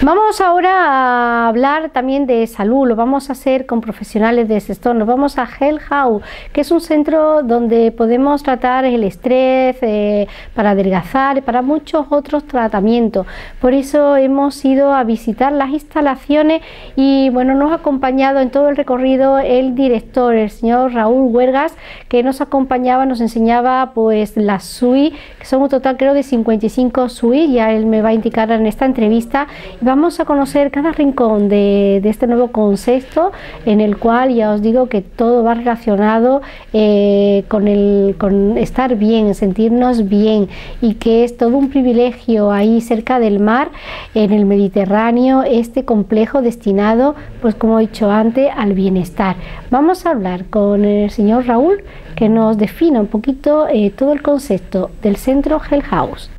Vamos ahora a hablar también de salud, lo vamos a hacer con profesionales de sector. Nos vamos a Health House, que es un centro donde podemos tratar el estrés eh, para adelgazar, para muchos otros tratamientos. Por eso hemos ido a visitar las instalaciones y bueno, nos ha acompañado en todo el recorrido el director, el señor Raúl Huergas, que nos acompañaba, nos enseñaba pues las SUI, que son un total creo de 55 SUI, ya él me va a indicar en esta entrevista vamos a conocer cada rincón de, este nuevo concepto en el cual ya os digo que todo va relacionado eh, con, estar bien, sentirnos bien y que es todo un privilegio ahí cerca del mar, en el Mediterráneo, este complejo destinado, pues como he dicho antes, al bienestar. Vamos a hablar con el señor Raúl que nos defina un poquito eh, todo el concepto del centro Hell House.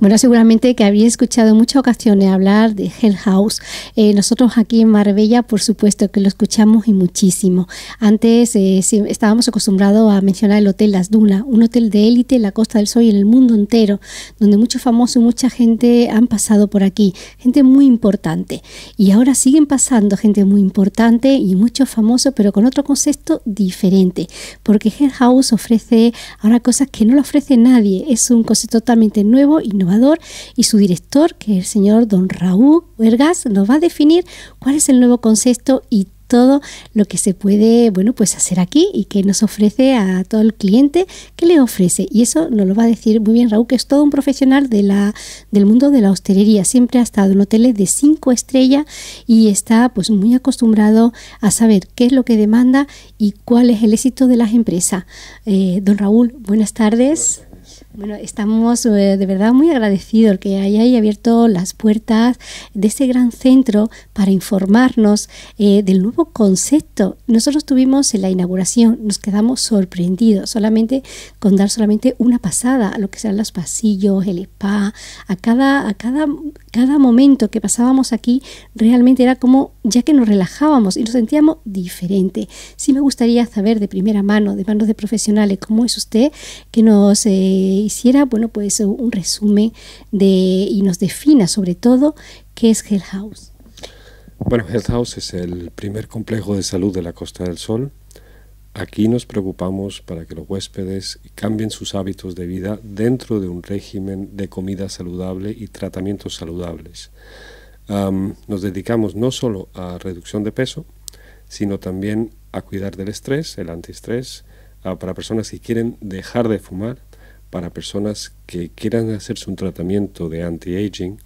Bueno, seguramente que habría escuchado en muchas ocasiones hablar de Hell House. Eh, nosotros aquí en Marbella, por supuesto que lo escuchamos y muchísimo. Antes eh, estábamos acostumbrados a mencionar el Hotel Las Dunas, un hotel de élite en la Costa del Sol y en el mundo entero, donde muchos famosos y mucha gente han pasado por aquí, gente muy importante. Y ahora siguen pasando gente muy importante y muchos famosos, pero con otro concepto diferente, porque Hell House ofrece ahora cosas que no lo ofrece nadie. Es un concepto totalmente nuevo y no y su director, que es el señor don Raúl Huergas, nos va a definir cuál es el nuevo concepto y todo lo que se puede bueno pues hacer aquí y que nos ofrece a todo el cliente que le ofrece. Y eso nos lo va a decir muy bien Raúl que es todo un profesional de la del mundo de la hostelería. Siempre ha estado en hoteles de cinco estrellas y está pues muy acostumbrado a saber qué es lo que demanda y cuál es el éxito de las empresas. Eh, don Raúl buenas tardes bueno, estamos eh, de verdad muy agradecidos que hayáis abierto las puertas de ese gran centro para informarnos eh, del nuevo concepto. Nosotros tuvimos en la inauguración, nos quedamos sorprendidos solamente con dar solamente una pasada a lo que sean los pasillos, el spa, a cada, a cada, cada momento que pasábamos aquí realmente era como ya que nos relajábamos y nos sentíamos diferente. Sí me gustaría saber de primera mano, de manos de profesionales, cómo es usted que nos eh, hiciera, bueno, pues un resumen de y nos defina sobre todo qué es Health House. Bueno, Health House es el primer complejo de salud de la Costa del Sol. Aquí nos preocupamos para que los huéspedes cambien sus hábitos de vida dentro de un régimen de comida saludable y tratamientos saludables. nos dedicamos no solo a reducción de peso, sino también a cuidar del estrés, el antiestrés, para personas que quieren dejar de fumar, para personas que quieran hacerse un tratamiento de anti-aging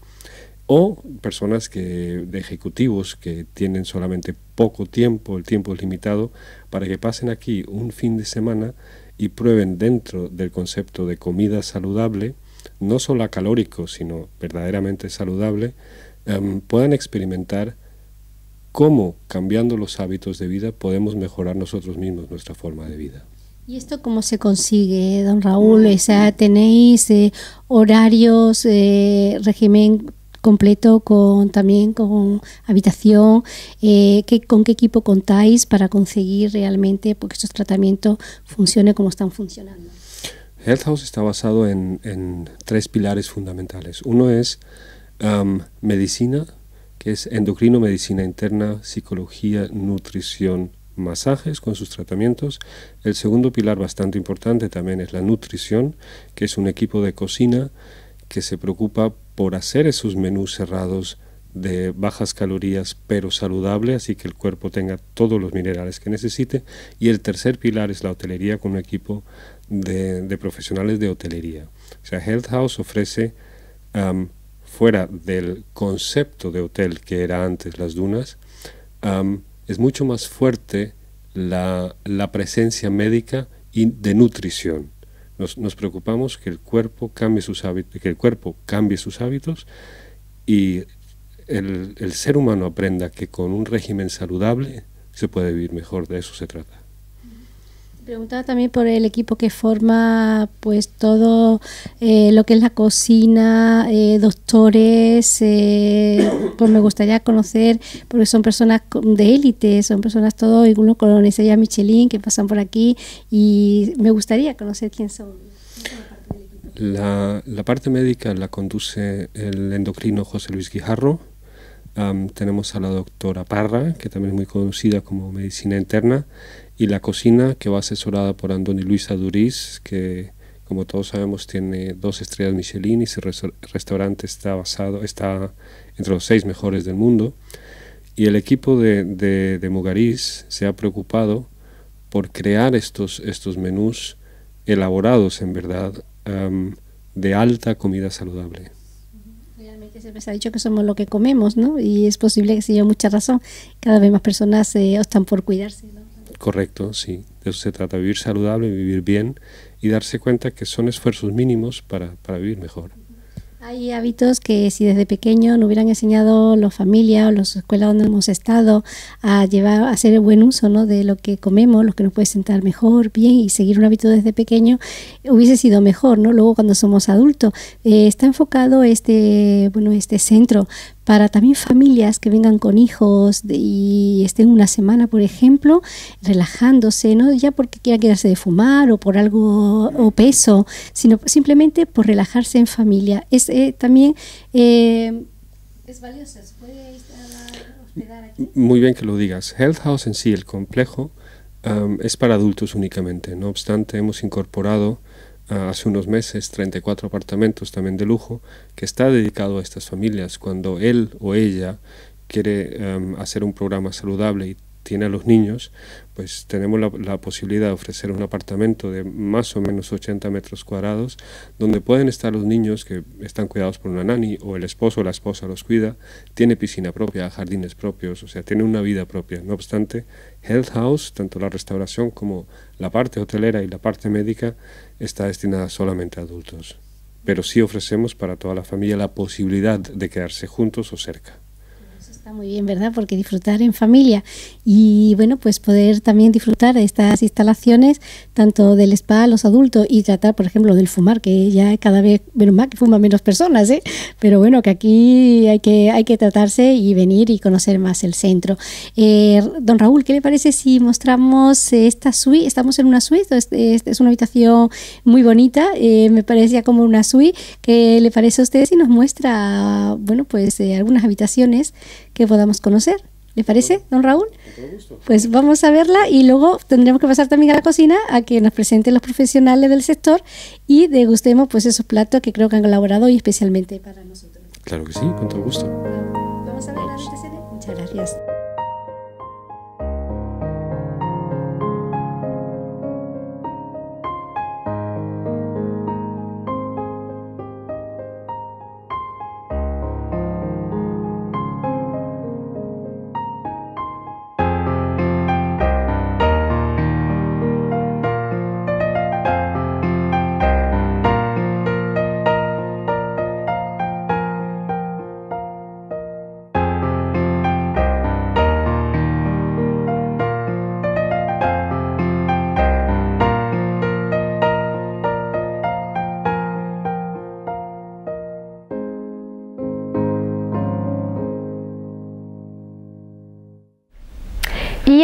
o personas que, de ejecutivos que tienen solamente poco tiempo, el tiempo es limitado, para que pasen aquí un fin de semana y prueben dentro del concepto de comida saludable, no solo calórico, sino verdaderamente saludable, em, puedan experimentar cómo cambiando los hábitos de vida podemos mejorar nosotros mismos nuestra forma de vida. ¿Y esto cómo se consigue, don Raúl? O sea, ¿tenéis eh, horarios, eh, régimen completo con también con habitación? Eh, ¿Con qué equipo contáis para conseguir realmente porque estos tratamientos funcionen como están funcionando? Health House está basado en, tres pilares fundamentales. Uno es medicina, que es endocrino, medicina interna, psicología, nutrición masajes con sus tratamientos. El segundo pilar bastante importante también es la nutrición, que es un equipo de cocina que se preocupa por hacer esos menús cerrados de bajas calorías pero saludable, así que el cuerpo tenga todos los minerales que necesite. Y el tercer pilar es la hotelería con un equipo de, profesionales de hotelería. O sea, Health House ofrece, fuera del concepto de hotel que era antes las dunas, es mucho más fuerte la, presencia médica y de nutrición. Nos, preocupamos que el cuerpo cambie sus hábitos, que el cuerpo cambie sus hábitos y el, el ser humano aprenda que con un régimen saludable se puede vivir mejor. De eso se trata. Preguntaba también por el equipo que forma pues todo eh, lo que es la cocina, eh, doctores, eh, pues me gustaría conocer, porque son personas de élite, son personas todos, algunos con estrella Michelin que pasan por aquí y me gustaría conocer quién son. La, la parte médica la conduce el endocrino José Luis Guijarro, tenemos a la doctora Parra, que también es muy conocida como medicina interna, y la cocina, que va asesorada por Andoni Luisa Duriz, que como todos sabemos tiene dos estrellas Michelin y su restaurante está basado, está entre los seis mejores del mundo. Y el equipo de, de, de Mugariz se ha preocupado por crear estos, estos menús elaborados en verdad de alta comida saludable siempre se ha dicho que somos lo que comemos, ¿no? Y es posible que se lleve mucha razón. Cada vez más personas eh, optan por cuidarse, ¿no? Correcto, sí. De eso se trata, vivir saludable, vivir bien y darse cuenta que son esfuerzos mínimos para, para vivir mejor. Hay hábitos que si desde pequeño no hubieran enseñado las familias o las escuelas donde hemos estado a llevar a hacer el buen uso ¿no? de lo que comemos, lo que nos puede sentar mejor, bien y seguir un hábito desde pequeño, hubiese sido mejor, ¿no? Luego cuando somos adultos. Eh, está enfocado este, bueno, este centro para también familias que vengan con hijos y estén una semana, por ejemplo, relajándose, no ya porque quieran quedarse de fumar o por algo o peso, sino simplemente por relajarse en familia. Es eh, también eh, es valioso. puede hospedar aquí? Muy bien que lo digas. Health House en sí, el complejo, um, es para adultos únicamente. No obstante, hemos incorporado hace unos meses 34 apartamentos también de lujo que está dedicado a estas familias cuando él o ella quiere em, hacer un programa saludable y tiene a los niños, pues tenemos la, posibilidad de ofrecer un apartamento de más o menos 80 metros cuadrados donde pueden estar los niños que están cuidados por una nani o el esposo o la esposa los cuida, tiene piscina propia, jardines propios, o sea, tiene una vida propia. No obstante, Health House, tanto la restauración como la parte hotelera y la parte médica, está destinada solamente a adultos. Pero sí ofrecemos para toda la familia la posibilidad de quedarse juntos o cerca. Está muy bien, ¿verdad? Porque disfrutar en familia y bueno, pues poder también disfrutar de estas instalaciones, tanto del spa a los adultos y tratar, por ejemplo, del fumar, que ya cada vez, menos más que fuman menos personas, ¿eh? Pero bueno, que aquí hay que, hay que tratarse y venir y conocer más el centro. Eh, don Raúl, ¿qué le parece si mostramos esta suite? Estamos en una suite, es, es, una habitación muy bonita, eh, me parecía como una suite. ¿Qué le parece a usted si nos muestra, bueno, pues eh, algunas habitaciones? Que podamos conocer. ¿Le parece, don Raúl? Pues vamos a verla y luego tendremos que pasar también a la cocina a que nos presenten los profesionales del sector y degustemos pues esos platos que creo que han elaborado y especialmente para nosotros. Claro que sí, con todo gusto. Vamos a ver la Muchas gracias.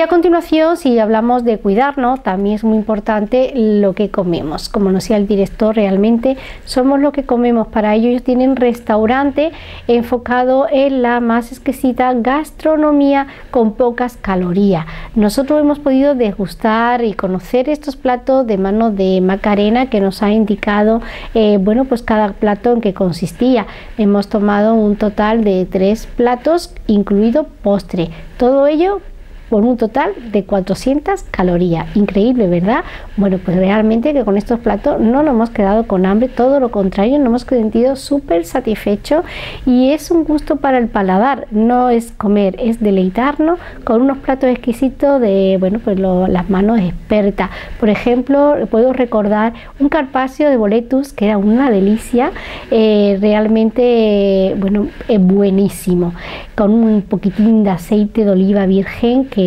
A continuación, si hablamos de cuidarnos, también es muy importante lo que comemos. Como nos decía el director, realmente somos lo que comemos. Para ello ellos tienen restaurante enfocado en la más exquisita gastronomía con pocas calorías. Nosotros hemos podido degustar y conocer estos platos de mano de Macarena que nos ha indicado, eh, bueno, pues cada plato en qué consistía. Hemos tomado un total de tres platos, incluido postre. Todo ello por un total de 400 calorías. Increíble, ¿verdad? Bueno, pues realmente que con estos platos no nos hemos quedado con hambre, todo lo contrario, nos hemos sentido súper satisfechos y es un gusto para el paladar, no es comer, es deleitarnos con unos platos exquisitos de, bueno, pues las manos expertas. Por ejemplo, puedo recordar un carpaccio de boletus que era una delicia, eh, realmente, bueno, es buenísimo, con un poquitín de aceite de oliva virgen que,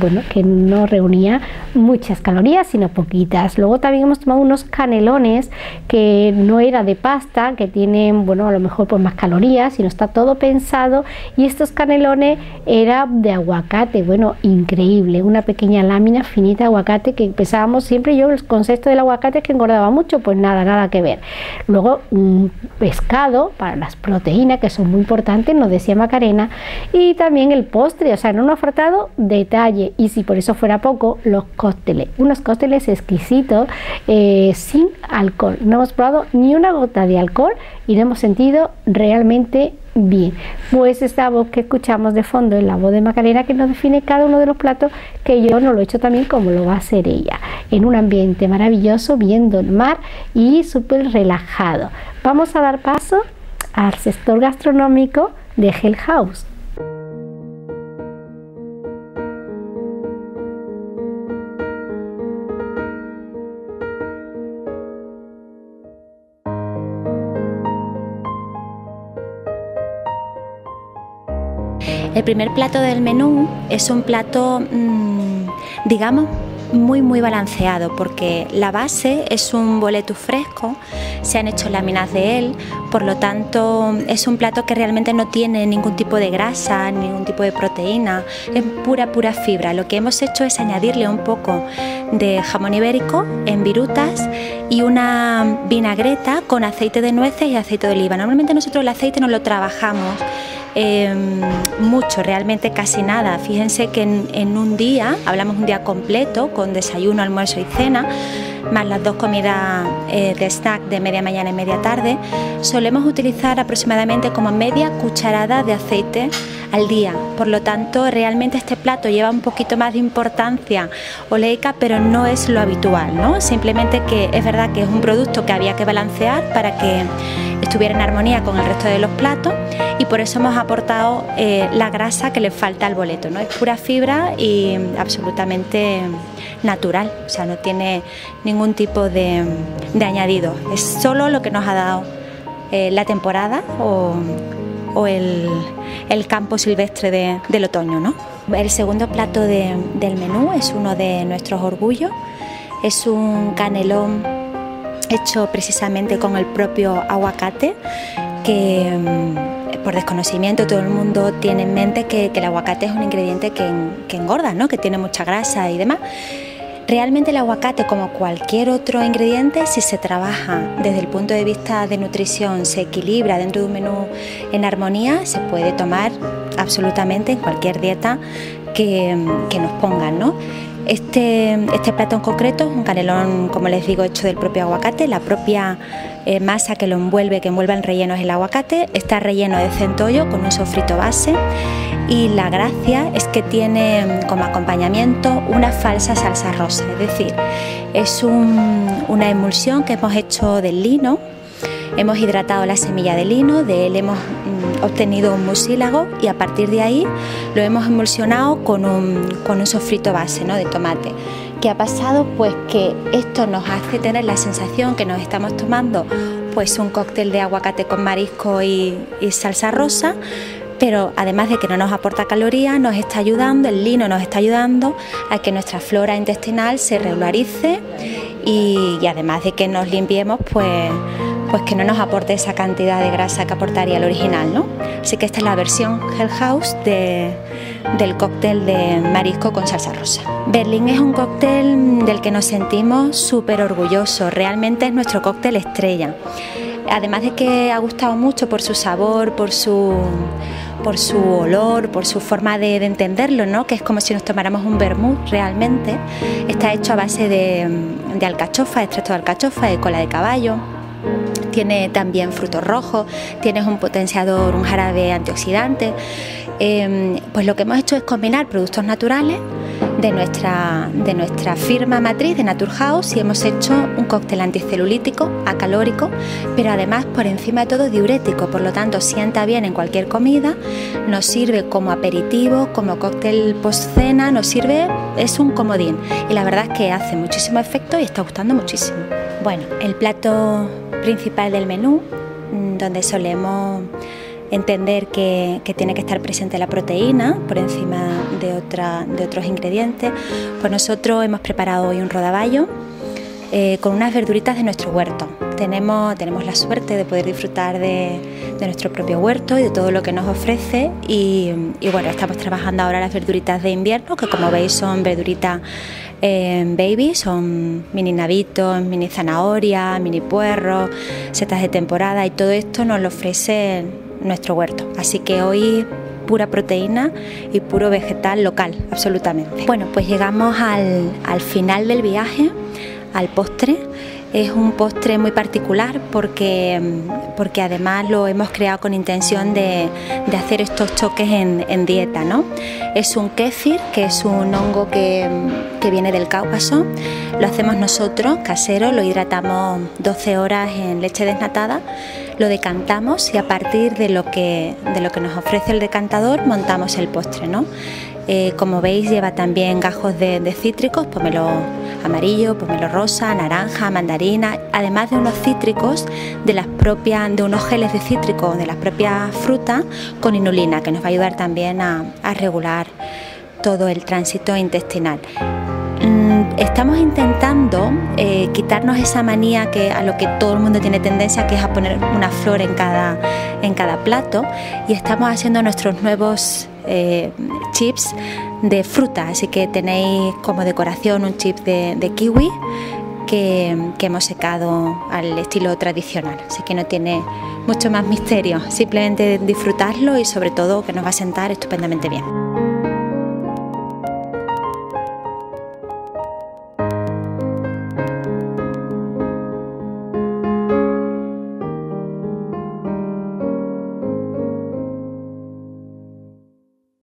bueno, que no reunía muchas calorías, sino poquitas. Luego también hemos tomado unos canelones que no era de pasta, que tienen, bueno, a lo mejor pues más calorías, sino está todo pensado. Y estos canelones era de aguacate, bueno, increíble, una pequeña lámina finita de aguacate que pensábamos siempre yo el concepto del aguacate es que engordaba mucho, pues nada, nada que ver. Luego un pescado para las proteínas que son muy importantes, nos decía Macarena, y también el postre, o sea, no nos ha faltado Y si por eso fuera poco, los cócteles, unos cócteles exquisitos eh, sin alcohol. No hemos probado ni una gota de alcohol y lo hemos sentido realmente bien. Pues esta voz que escuchamos de fondo es la voz de Macarena que nos define cada uno de los platos que yo no lo he hecho también como lo va a hacer ella. En un ambiente maravilloso, viendo el mar y súper relajado. Vamos a dar paso al sector gastronómico de Hell House. El primer plato del menú es un plato, mm, digamos, muy muy balanceado porque la base es un boleto fresco, se han hecho láminas de él, por lo tanto es un plato que realmente no tiene ningún tipo de grasa, ningún tipo de proteína, es pura pura fibra. Lo que hemos hecho es añadirle un poco de jamón ibérico en virutas y una vinagreta con aceite de nueces y aceite de oliva. Normalmente nosotros el aceite no lo trabajamos Em, mucho, realmente casi nada. Fíjense que en, un día, hablamos un día completo, con desayuno, almuerzo y cena, más las dos comidas eh, de snack de media mañana y media tarde, solemos utilizar aproximadamente como media cucharada de aceite al día. Por lo tanto, realmente este plato lleva un poquito más de importancia oleica, pero no es lo habitual, ¿no? Simplemente que es verdad que es un producto que había que balancear para que estuviera en armonía con el resto de los platos y por eso hemos aportado eh, la grasa que le falta al boleto, ¿no? Es pura fibra y absolutamente natural, o sea, no tiene ningún tipo de, añadido, es solo lo que nos ha dado eh, la temporada o, el, campo silvestre del otoño. ¿no? El segundo plato del menú es uno de nuestros orgullos, es un canelón hecho precisamente con el propio aguacate que mm, por desconocimiento todo el mundo tiene en mente que, el aguacate es un ingrediente que, que engorda, ¿no? que tiene mucha grasa y demás. Realmente el aguacate, como cualquier otro ingrediente, si se trabaja desde el punto de vista de nutrición, se equilibra dentro de un menú en armonía, se puede tomar absolutamente en cualquier dieta que, nos pongan. ¿no? Este, este plato en concreto es un canelón, como les digo, hecho del propio aguacate, la propia eh, masa que lo envuelve, que envuelve el relleno es el aguacate, está relleno de centollo con un sofrito base y la gracia es que tiene como acompañamiento una falsa salsa rosa, es decir, es una emulsión que hemos hecho del lino, hemos hidratado la semilla de lino, de él hemos mm, obtenido un mucílago y a partir de ahí lo hemos emulsionado con un, con un sofrito base ¿no? de tomate. ¿Qué ha pasado? Pues que esto nos hace tener la sensación que nos estamos tomando pues un cóctel de aguacate con marisco y salsa rosa, pero además de que no nos aporta calorías, nos está ayudando, el lino nos está ayudando a que nuestra flora intestinal se regularice y, además de que nos limpiemos, pues, pues que no nos aporte esa cantidad de grasa que aportaría el original. ¿no? Así que esta es la versión Hell House del cóctel de marisco con salsa rosa. Berlín es un cóctel del que nos sentimos súper orgullosos, realmente es nuestro cóctel estrella. Además de que ha gustado mucho por su sabor, por su por su olor, por su forma de, entenderlo, ¿no? que es como si nos tomáramos un vermut realmente. Está hecho a base de, alcachofa, extracto de alcachofa, de cola de caballo. Tiene también frutos rojos, tienes un potenciador, un jarabe antioxidante Em, pues lo que hemos hecho es combinar productos naturales de nuestra, de nuestra firma matriz de Naturhaus y hemos hecho un cóctel anticelulítico, acalórico, pero además por encima de todo diurético, por lo tanto sienta bien en cualquier comida, nos sirve como aperitivo, como cóctel post-cena, nos sirve, es un comodín y la verdad es que hace muchísimo efecto y está gustando muchísimo. Bueno, el plato principal del menú, mm, donde solemos entender que, tiene que estar presente la proteína por encima de, otra, de otros ingredientes, pues nosotros hemos preparado hoy un rodaballo eh, con unas verduritas de nuestro huerto. Tenemos, tenemos la suerte de poder disfrutar de, nuestro propio huerto y de todo lo que nos ofrece y, bueno, estamos trabajando ahora las verduritas de invierno, que como veis son verduritas eh, baby, son mini navitos, mini zanahoria, mini puerros, setas de temporada y todo esto nos lo ofrece nuestro huerto. Así que hoy pura proteína y puro vegetal local, absolutamente. Bueno, pues llegamos al, al final del viaje, al postre es un postre muy particular porque, porque además lo hemos creado con intención de, hacer estos choques en, dieta. ¿no? Es un kéfir, que es un hongo que, viene del Cáucaso. Lo hacemos nosotros, casero, lo hidratamos 12 horas en leche desnatada, lo decantamos y a partir de lo que, de lo que nos ofrece el decantador montamos el postre. ¿no? Eh, como veis lleva también gajos de, de cítricos, pomelo amarillo, pomelo rosa, naranja, mandarina, además de unos cítricos de las propias, de unos geles de cítrico de las propias frutas con inulina, que nos va a ayudar también a, regular todo el tránsito intestinal. Mm, estamos intentando eh, quitarnos esa manía que a lo que todo el mundo tiene tendencia, que es a poner una flor en cada, en cada plato, y estamos haciendo nuestros nuevos eh, chips de fruta, así que tenéis como decoración un chip de, kiwi que, que, hemos secado al estilo tradicional, así que no tiene mucho más misterio, simplemente disfrutarlo y sobre todo que nos va a sentar estupendamente bien.